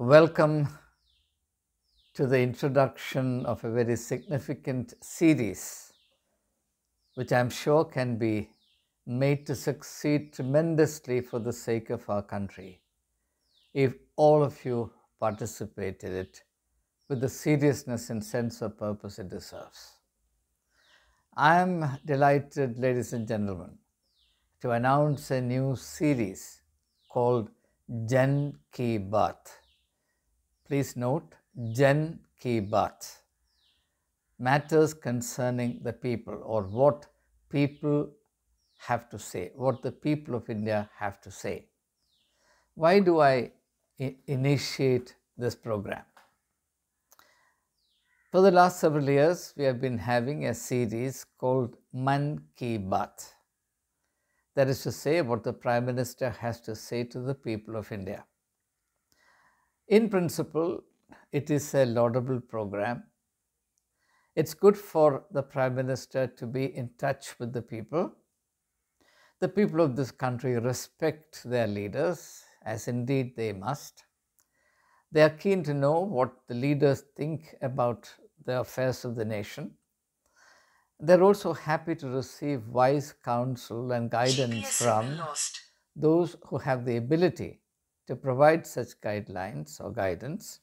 Welcome to the introduction of a very significant series, which I'm sure can be made to succeed tremendously for the sake of our country if all of you participate in it with the seriousness and sense of purpose it deserves. I am delighted, ladies and gentlemen, to announce a new series called Jan Ki Baat. Please note Jan Ki Baat. Matters concerning the people or what people have to say, what the people of India have to say. Why do I initiate this program? For the last several years, we have been having a series called Man Ki Baat. That is to say, what the Prime Minister has to say to the people of India. In principle, it is a laudable program. It's good for the Prime Minister to be in touch with the people. The people of this country respect their leaders, as indeed they must. They are keen to know what the leaders think about the affairs of the nation. They're also happy to receive wise counsel and guidance from those who have the ability to provide such guidelines or guidance,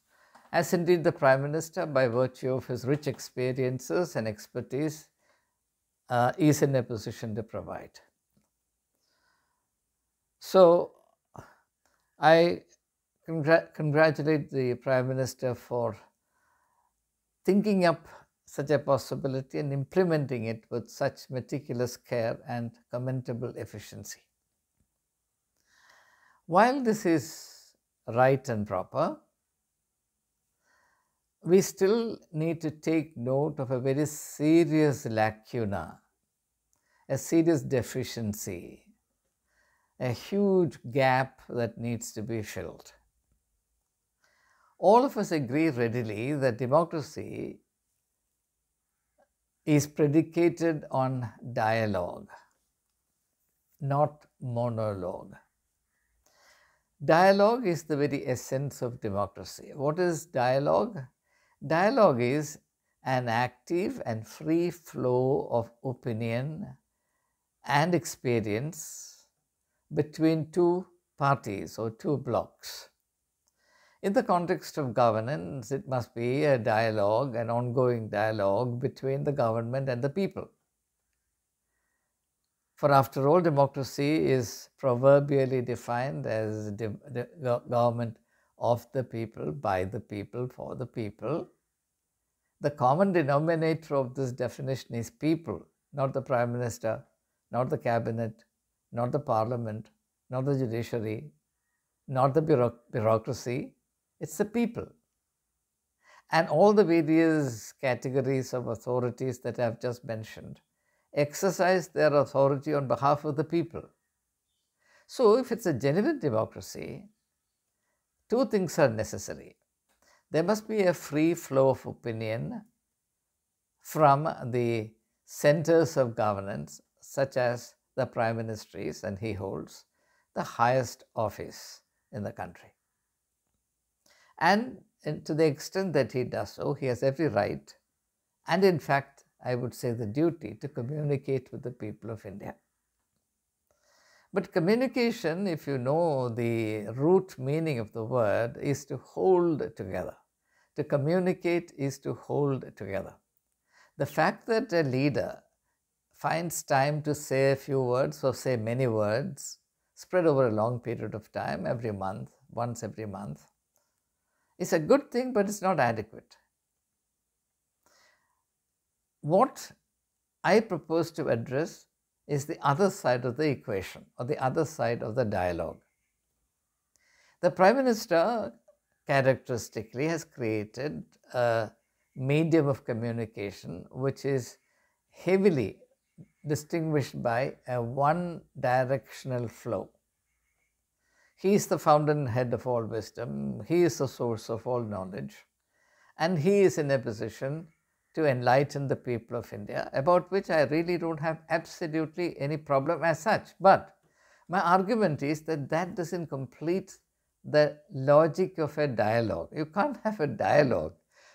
as indeed the Prime Minister, by virtue of his rich experiences and expertise, uh, is in a position to provide. So, I congra- congratulate the Prime Minister for thinking up such a possibility and implementing it with such meticulous care and commendable efficiency. While this is right and proper, we still need to take note of a very serious lacuna, a serious deficiency, a huge gap that needs to be filled. All of us agree readily that democracy is predicated on dialogue, not monologue. Dialogue is the very essence of democracy. What is dialogue? Dialogue is an active and free flow of opinion and experience between two parties or two blocks. In the context of governance, it must be a dialogue, an ongoing dialogue between the government and the people. For after all, democracy is proverbially defined as the government of the people, by the people, for the people. The common denominator of this definition is people, not the prime minister, not the cabinet, not the parliament, not the judiciary, not the bureau- bureaucracy, it's the people. And all the various categories of authorities that I've just mentioned exercise their authority on behalf of the people. So, if it's a genuine democracy, two things are necessary. There must be a free flow of opinion from the centers of governance, such as the prime ministries, and he holds the highest office in the country. And to the extent that he does so, he has every right, and in fact, I would say the duty to communicate with the people of India. But communication, if you know the root meaning of the word, is to hold together. To communicate is to hold together. The fact that a leader finds time to say a few words or say many words spread over a long period of time, every month, once every month, is a good thing, but it's not adequate. What I propose to address is the other side of the equation or the other side of the dialogue. The Prime Minister characteristically has created a medium of communication which is heavily distinguished by a one directional flow. He is the founder and head of all wisdom, he is the source of all knowledge, and he is in a position to enlighten the people of India, about which I really don't have absolutely any problem as such. But my argument is that that doesn't complete the logic of a dialogue. You can't have a dialogue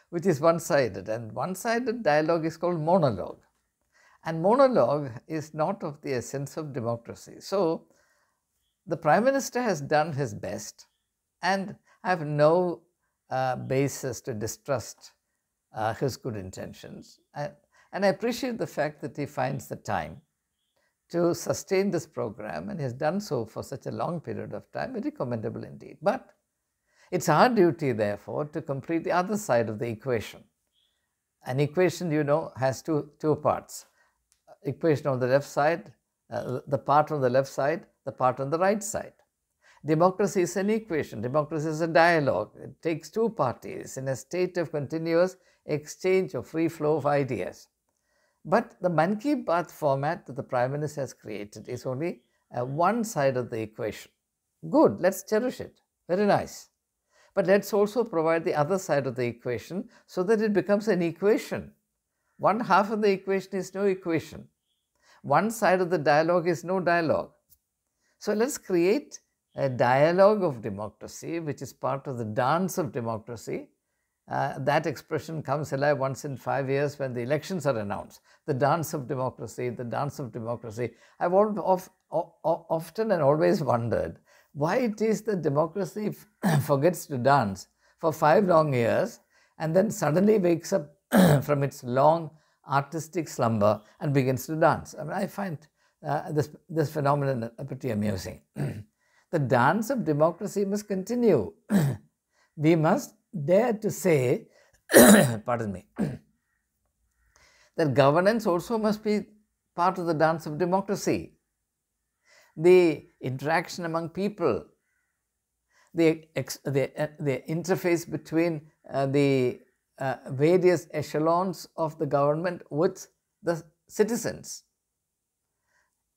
which is one sided, and one sided dialogue is called monologue. And monologue is not of the essence of democracy. So, the Prime Minister has done his best, and I have no uh, basis to distrust uh, his good intentions. And, and I appreciate the fact that he finds the time to sustain this program, and has done so for such a long period of time, very commendable indeed. But it's our duty, therefore, to complete the other side of the equation. An equation, you know, has two, two parts. Equation on the left side, uh, the part on the left side, the part on the right side. Democracy is an equation. Democracy is a dialogue. It takes two parties in a state of continuous exchange of free flow of ideas. But the Ki Baat format that the Prime Minister has created is only uh, one side of the equation. Good, let's cherish it. Very nice. But let's also provide the other side of the equation so that it becomes an equation. One half of the equation is no equation. One side of the dialogue is no dialogue. So let's create a dialogue of democracy, which is part of the dance of democracy. Uh, that expression comes alive once in five years when the elections are announced. The dance of democracy, the dance of democracy. I've often and always wondered why it is that democracy forgets to dance for five long years and then suddenly wakes up from its long artistic slumber and begins to dance. I mean, I find uh, this, this phenomenon pretty amusing. the dance of democracy must continue. we must dare to say, pardon me, that governance also must be part of the dance of democracy. The interaction among people, the, the, uh, the interface between uh, the uh, various echelons of the government with the citizens,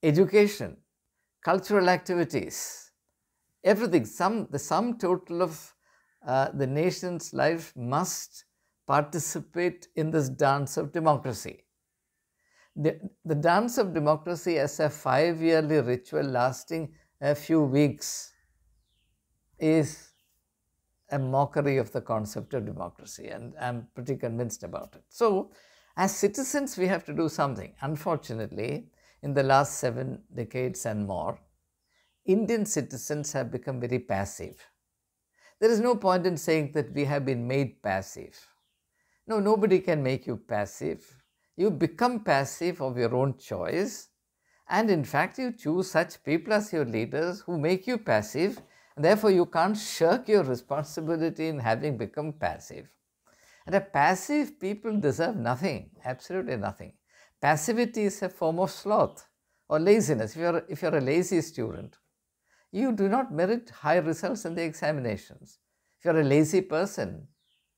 education, cultural activities, everything, sum, the sum total of uh, the nation's life must participate in this dance of democracy. The, the dance of democracy as a five yearly ritual lasting a few weeks is a mockery of the concept of democracy, and I'm pretty convinced about it. So, as citizens, we have to do something. Unfortunately, in the last seven decades and more, Indian citizens have become very passive. There is no point in saying that we have been made passive. No, nobody can make you passive you become passive of your own choice and in fact you choose such people as your leaders who make you passive and therefore you can't shirk your responsibility in having become passive. And a passive people deserve nothing, absolutely nothing. Passivity is a form of sloth or laziness. If you're, if you're a lazy student, you do not merit high results in the examinations. If you're a lazy person,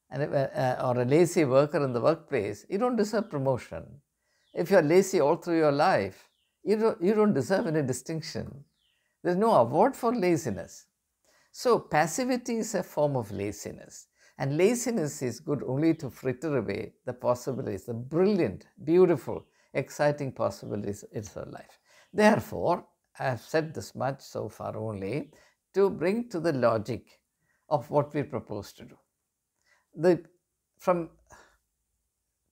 and, uh, uh, or a lazy worker in the workplace, you don't deserve promotion. If you're lazy all through your life, you don't, you don't deserve any distinction. There's no award for laziness. So, passivity is a form of laziness. And laziness is good only to fritter away the possibilities, the brilliant, beautiful, exciting possibilities in our life. Therefore, I have said this much so far only to bring to the logic of what we propose to do the, from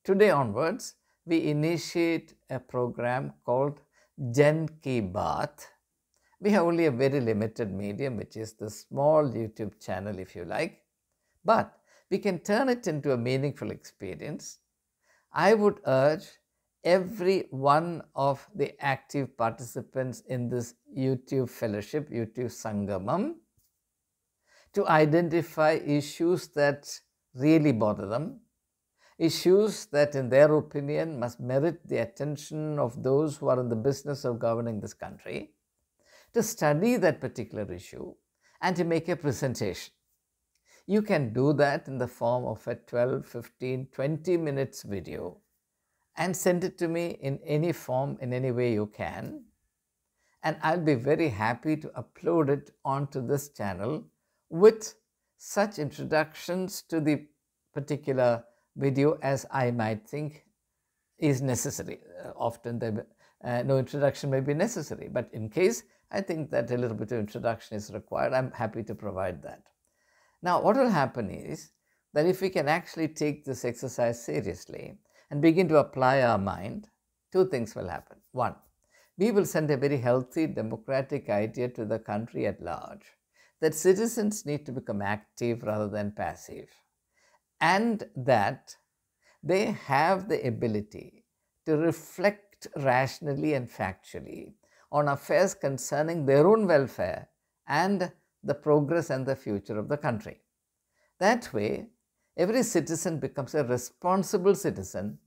today onwards, we initiate a program called Jan Ki Baat. We have only a very limited medium, which is the small YouTube channel, if you like, but we can turn it into a meaningful experience. I would urge every one of the active participants in this YouTube fellowship, YouTube Sangamam, to identify issues that really bother them, issues that in their opinion must merit the attention of those who are in the business of governing this country, to study that particular issue and to make a presentation. You can do that in the form of a 12, 15, 20 minutes video and send it to me in any form, in any way you can. And I'll be very happy to upload it onto this channel with such introductions to the particular video as I might think is necessary. Uh, often the, uh, no introduction may be necessary, but in case I think that a little bit of introduction is required. I'm happy to provide that. Now, what will happen is that if we can actually take this exercise seriously and begin to apply our mind, two things will happen. One, we will send a very healthy democratic idea to the country at large that citizens need to become active rather than passive and that they have the ability to reflect rationally and factually on affairs concerning their own welfare and the progress and the future of the country. That way, every citizen becomes a responsible citizen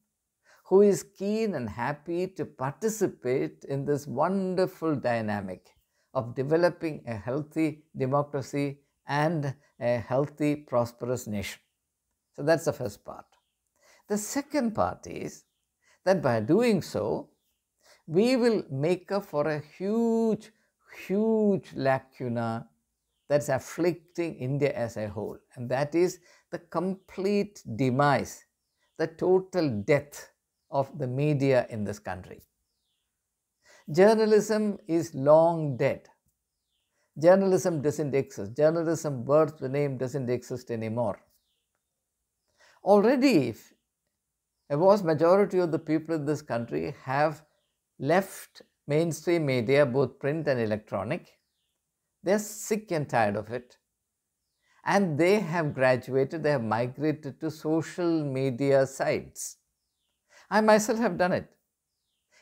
who is keen and happy to participate in this wonderful dynamic of developing a healthy democracy and a healthy, prosperous nation. So that's the first part. The second part is that by doing so, we will make up for a huge, huge lacuna that's afflicting India as a whole, and that is the complete demise, the total death of the media in this country. Journalism is long dead. Journalism doesn't exist. Journalism, worth the name, doesn't exist anymore. Already, a vast majority of the people in this country have left mainstream media, both print and electronic. They're sick and tired of it. And they have graduated, they have migrated to social media sites. I myself have done it.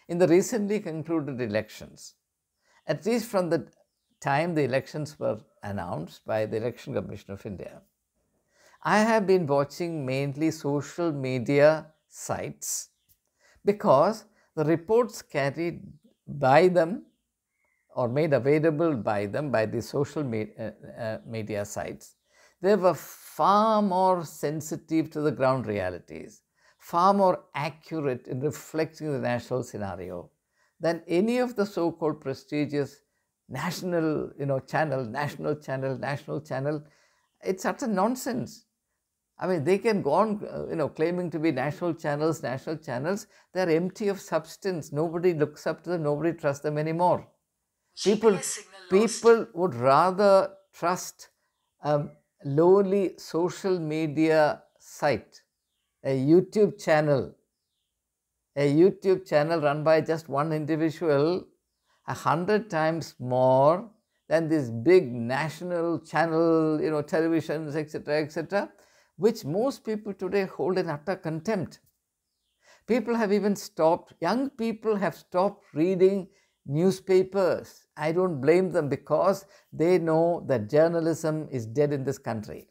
In the recently concluded elections, at least from the time the elections were announced by the Election Commission of India, I have been watching mainly social media sites because the reports carried by them or made available by them by the social me uh, uh, media sites, they were far more sensitive to the ground realities, far more accurate in reflecting the national scenario than any of the so-called prestigious national you know channel, national channel, national channel. It's utter nonsense. I mean, they can go on, uh, you know, claiming to be national channels, national channels. They're empty of substance. Nobody looks up to them. Nobody trusts them anymore. People, people would rather trust a lowly social media site, a YouTube channel, a YouTube channel run by just one individual, a hundred times more than this big national channel, you know, televisions, etc., etc which most people today hold in utter contempt. People have even stopped, young people have stopped reading newspapers. I don't blame them because they know that journalism is dead in this country.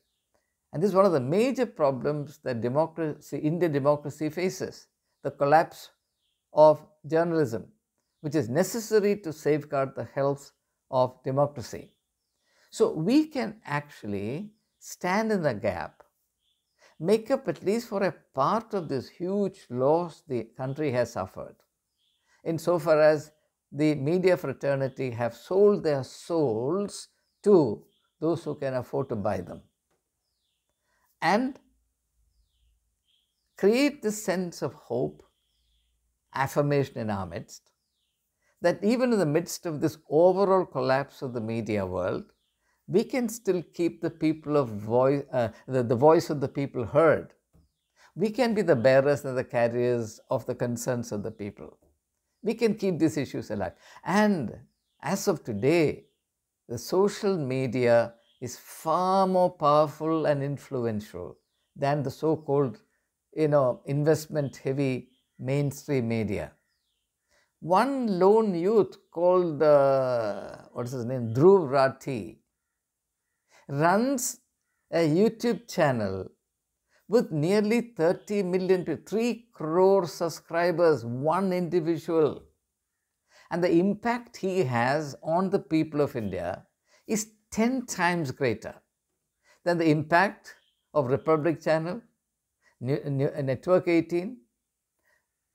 And this is one of the major problems that democracy, Indian democracy faces the collapse of journalism, which is necessary to safeguard the health of democracy. So we can actually stand in the gap make up at least for a part of this huge loss the country has suffered. Insofar as the media fraternity have sold their souls to those who can afford to buy them. And create this sense of hope, affirmation in our midst, that even in the midst of this overall collapse of the media world, we can still keep the people of voice, uh, the, the voice of the people heard. We can be the bearers and the carriers of the concerns of the people. We can keep these issues alive. And as of today, the social media is far more powerful and influential than the so-called, you know, investment-heavy mainstream media. One lone youth called, uh, what's his name, Dhruv Rathee, runs a YouTube channel with nearly 30 million to 3 crore subscribers, one individual. And the impact he has on the people of India is 10 times greater than the impact of Republic Channel, Network 18,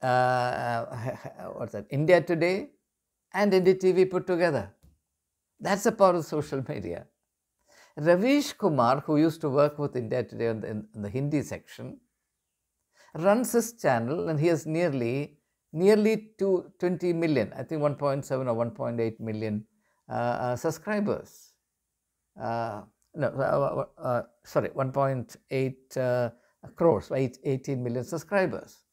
uh, what's that, India Today, and NDTV put together. That's the power of social media. Ravish Kumar, who used to work with India Today in the, in the Hindi section, runs his channel and he has nearly nearly to 20 million, I think 1.7 or 1.8 million uh, uh, subscribers. Uh, no, uh, uh, sorry, 1.8 uh, crores, eight, 18 million subscribers.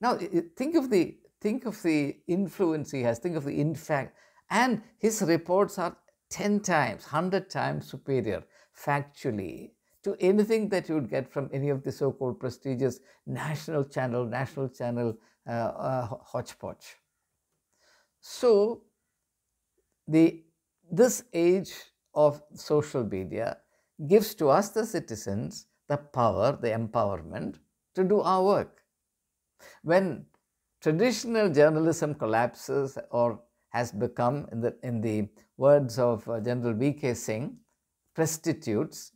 Now, think of the think of the influence he has. Think of the impact, and his reports are 10 times, 100 times superior factually to anything that you would get from any of the so-called prestigious national channel, national channel uh, uh, hodgepodge. So, the this age of social media gives to us the citizens the power, the empowerment to do our work. When traditional journalism collapses or has become, in the, in the words of uh, General V.K. Singh, prostitutes,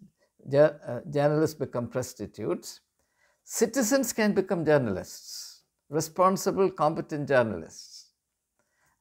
uh, journalists become prostitutes, citizens can become journalists, responsible, competent journalists.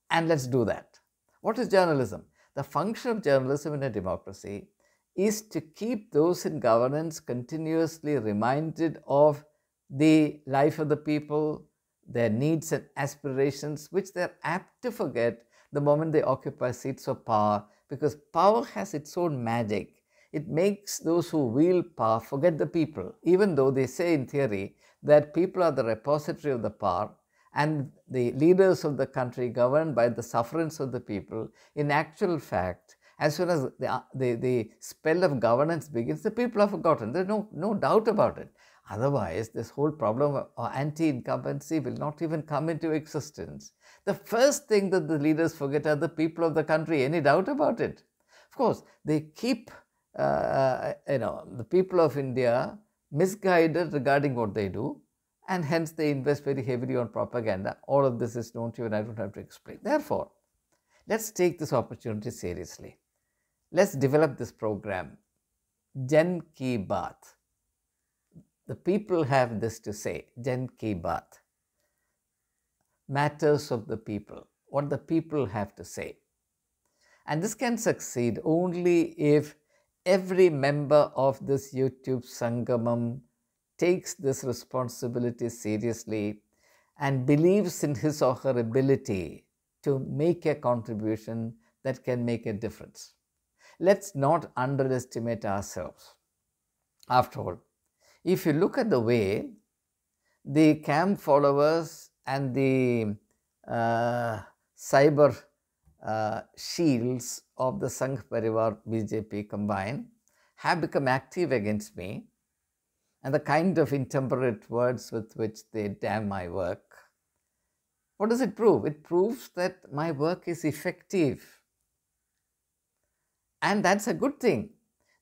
And let's do that. What is journalism? The function of journalism in a democracy is to keep those in governance continuously reminded of the life of the people, their needs and aspirations, which they're apt to forget the moment they occupy seats of power, because power has its own magic. It makes those who wield power forget the people, even though they say in theory that people are the repository of the power and the leaders of the country governed by the sufferance of the people. In actual fact, as soon as the, the, the spell of governance begins, the people are forgotten. There's no, no doubt about it. Otherwise, this whole problem of anti incumbency will not even come into existence. The first thing that the leaders forget are the people of the country, any doubt about it? Of course, they keep, uh, you know, the people of India misguided regarding what they do, and hence they invest very heavily on propaganda. All of this is known to you, and I don't have to explain. Therefore, let's take this opportunity seriously. Let's develop this program, Jan Ki Baat. The people have this to say, Jan Ki Baat. Matters of the people, what the people have to say. And this can succeed only if every member of this YouTube Sangamam takes this responsibility seriously and believes in his or her ability to make a contribution that can make a difference. Let's not underestimate ourselves. After all, if you look at the way the camp followers and the uh, cyber uh, shields of the Sangh Parivar BJP combined have become active against me and the kind of intemperate words with which they damn my work. What does it prove? It proves that my work is effective. And that's a good thing.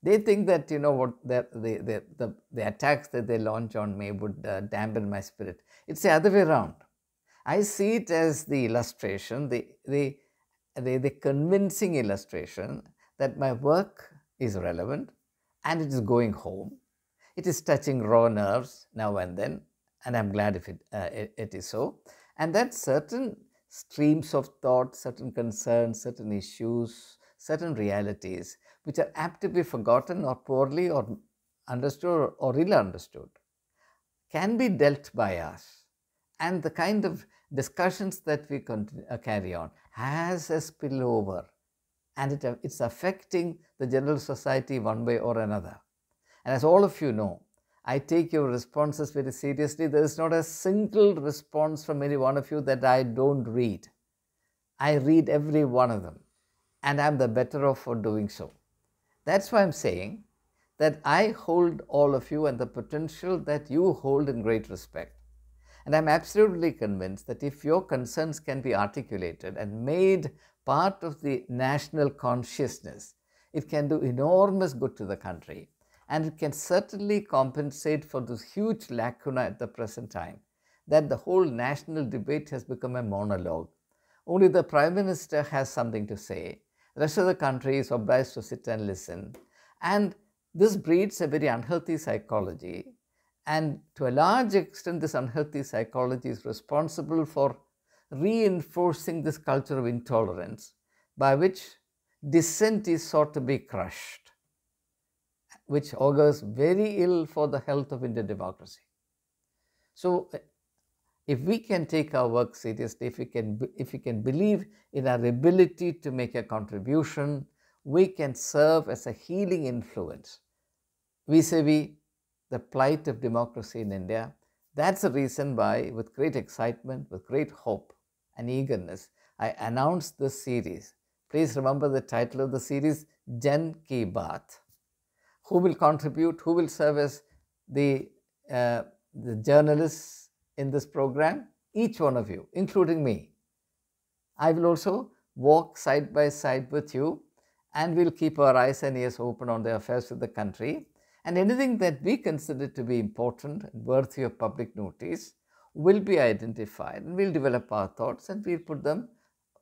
They think that, you know, what the, the, the, the, the attacks that they launch on me would uh, dampen my spirit. It's the other way around. I see it as the illustration, the, the, the, the convincing illustration that my work is relevant and it is going home. It is touching raw nerves now and then, and I'm glad if it, uh, it, it is so. And that certain streams of thought, certain concerns, certain issues, certain realities, which are apt to be forgotten or poorly or understood or, ill understood, can be dealt by us. And the kind of discussions that we continue, uh, carry on has a spillover and it, it's affecting the general society one way or another. And as all of you know, I take your responses very seriously. There is not a single response from any one of you that I don't read. I read every one of them, and I'm the better off for doing so. That's why I'm saying that I hold all of you and the potential that you hold in great respect. And I'm absolutely convinced that if your concerns can be articulated and made part of the national consciousness, it can do enormous good to the country and it can certainly compensate for this huge lacuna at the present time that the whole national debate has become a monologue. Only the Prime Minister has something to say, the rest of the country is obliged to sit and listen. And this breeds a very unhealthy psychology. And to a large extent, this unhealthy psychology is responsible for reinforcing this culture of intolerance by which dissent is sought to be crushed which augurs very ill for the health of Indian democracy. So, if we can take our work seriously, if we can, if we can believe in our ability to make a contribution, we can serve as a healing influence vis-a-vis the plight of democracy in India. That's the reason why, with great excitement, with great hope and eagerness, I announced this series. Please remember the title of the series, Jan Ki Baat. Who will contribute? Who will serve as the, uh, the journalists in this program, each one of you, including me. I will also walk side by side with you and we'll keep our eyes and ears open on the affairs of the country and anything that we consider to be important and worthy of public notice will be identified and we'll develop our thoughts and we'll put them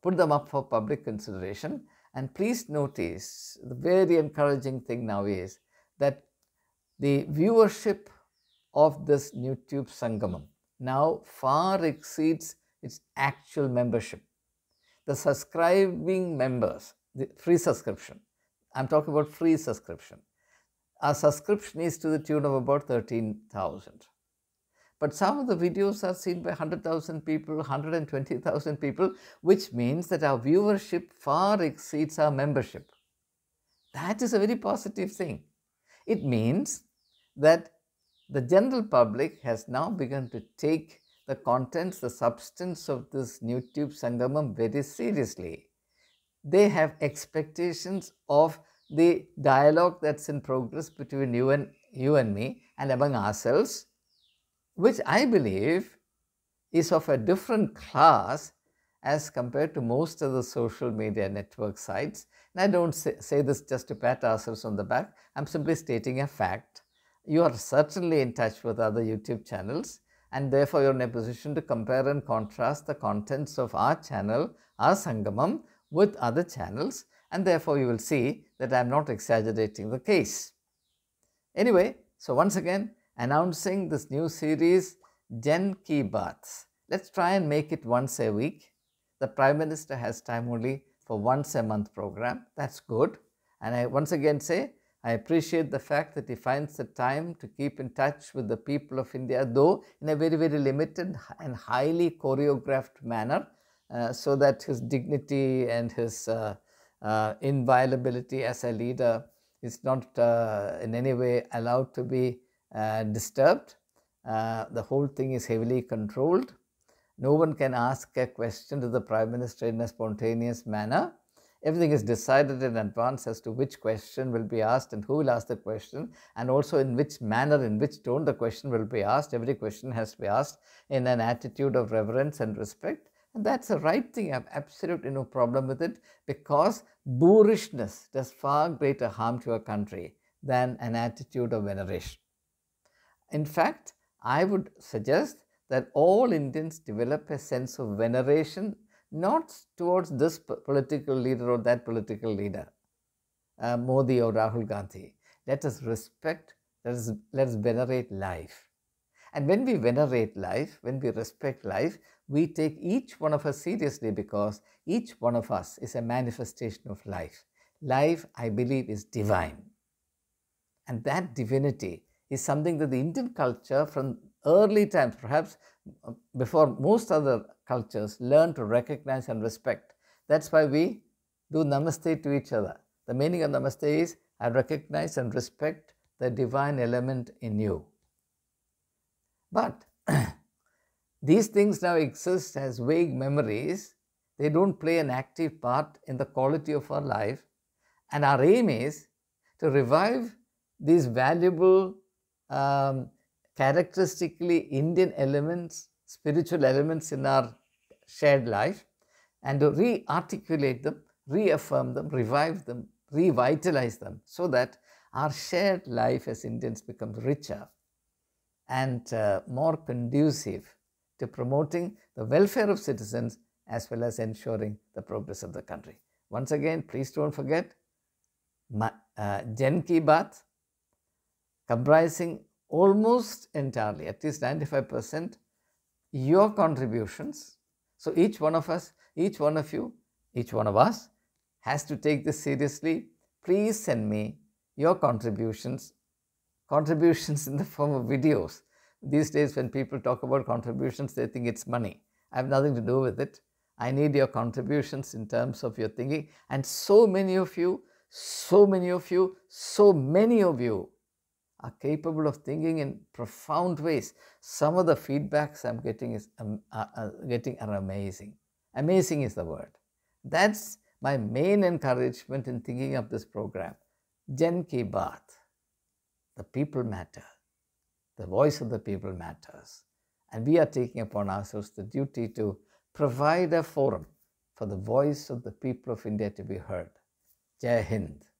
put them up for public consideration and please notice the very encouraging thing now is that the viewership of this YouTube Sangamam now far exceeds its actual membership. The subscribing members, the free subscription, I'm talking about free subscription. Our subscription is to the tune of about 13,000. But some of the videos are seen by 100,000 people, 120,000 people, which means that our viewership far exceeds our membership. That is a very positive thing. It means that the general public has now begun to take the contents, the substance of this YouTube Sangamam very seriously. They have expectations of the dialogue that's in progress between you and, you and me and among ourselves, which I believe is of a different class as compared to most of the social media network sites. And I don't say, say this just to pat ourselves on the back, I'm simply stating a fact you are certainly in touch with other YouTube channels and therefore you're in a position to compare and contrast the contents of our channel, our Sangamam with other channels and therefore you will see that I am not exaggerating the case. Anyway, so once again announcing this new series Jan Ki Baats. Let's try and make it once a week. The Prime Minister has time only for once a month program. That's good. And I once again say I appreciate the fact that he finds the time to keep in touch with the people of India, though in a very, very limited and highly choreographed manner, uh, so that his dignity and his uh, uh, inviolability as a leader is not uh, in any way allowed to be uh, disturbed. Uh, the whole thing is heavily controlled. No one can ask a question to the Prime Minister in a spontaneous manner everything is decided in advance as to which question will be asked and who will ask the question and also in which manner, in which tone the question will be asked. Every question has to be asked in an attitude of reverence and respect. And that's the right thing. I have absolutely no problem with it because boorishness does far greater harm to a country than an attitude of veneration. In fact, I would suggest that all Indians develop a sense of veneration not towards this political leader or that political leader, uh, Modi or Rahul Gandhi. Let us respect, let us, let us venerate life. And when we venerate life, when we respect life, we take each one of us seriously because each one of us is a manifestation of life. Life, I believe, is divine. And that divinity is something that the Indian culture from early times, perhaps uh, before most other cultures, learn to recognize and respect. That's why we do namaste to each other. The meaning of namaste is I recognize and respect the divine element in you. But these things now exist as vague memories. They don't play an active part in the quality of our life. And our aim is to revive these valuable um, characteristically Indian elements, spiritual elements in our shared life and to re-articulate them, reaffirm them, revive them, revitalize them so that our shared life as Indians becomes richer and uh, more conducive to promoting the welfare of citizens as well as ensuring the progress of the country. Once again, please don't forget uh, Jan Ki Baat comprising almost entirely, at least 95%, your contributions. So each one of us, each one of you, each one of us has to take this seriously. Please send me your contributions, contributions in the form of videos, These days, when people talk about contributions, they think it's money. I have nothing to do with it. I need your contributions in terms of your thinking. And so many of you, so many of you, so many of you are capable of thinking in profound ways. Some of the feedbacks I'm getting is um, uh, uh, getting are amazing. Amazing is the word. That's my main encouragement in thinking of this program. Jan Ki Baat. The people matter. The voice of the people matters. And we are taking upon ourselves the duty to provide a forum for the voice of the people of India to be heard. Jai Hind.